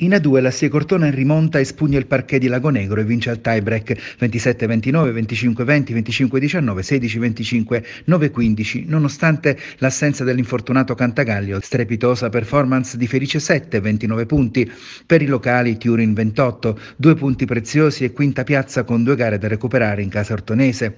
In A2 la Sia Cortona rimonta e spugna il parquet di Lagonegro e vince al tiebreak 27-29, 25-20, 25-19, 16-25, 9-15, nonostante l'assenza dell'infortunato Cantagaglio. Strepitosa performance di Felice 7, 29 punti. Per i locali Turin 28, due punti preziosi e quinta piazza con due gare da recuperare in casa ortonese.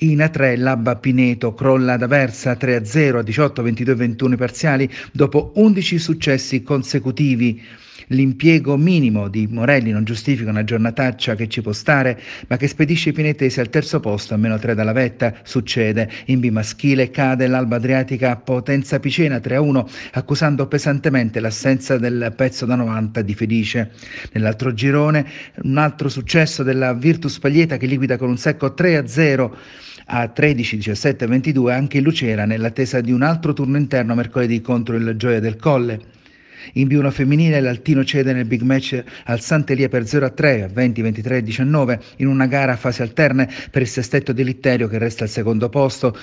In A3 Labba Pineto crolla ad Aversa 3-0 a 18, 22, 21 parziali dopo 11 successi consecutivi. L'impiego minimo di Morelli non giustifica una giornataccia che ci può stare, ma che spedisce i pinettesi al terzo posto a meno 3 dalla vetta. Succede. In B maschile cade l'Alba Adriatica a Potenza Picena 3-1, accusando pesantemente l'assenza del pezzo da 90 di Felice. Nell'altro girone un altro successo della Virtus Paglieta che liquida con un secco 3-0 a 13, 17 22 anche in Lucera nell'attesa di un altro turno interno mercoledì contro il Gioia del Colle. In B1 femminile l'Altino cede nel big match al Sant'Elia per 0 a 3, a 20, 23 e 19 in una gara a fase alterne per il sestetto di Litterio che resta al secondo posto.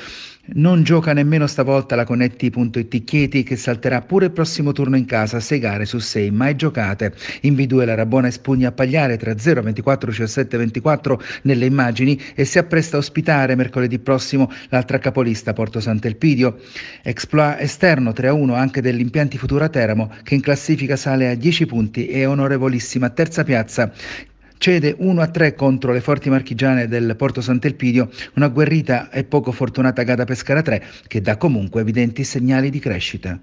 Non gioca nemmeno stavolta la Conetti.it Chieti che salterà pure il prossimo turno in casa, 6 gare su 6 mai giocate. In B2 la Rabona espugna a Pagliare 3-0, 24, 17, 24 nelle immagini e si appresta a ospitare mercoledì prossimo l'altra capolista Porto Sant'Elpidio. Exploit esterno 3-1 anche dell'impianti Futura Teramo che in classifica sale a 10 punti e onorevolissima terza piazza cede 1-3 contro le forti marchigiane del Porto Sant'Elpidio, una guerrita e poco fortunata Gada Pescara 3 che dà comunque evidenti segnali di crescita.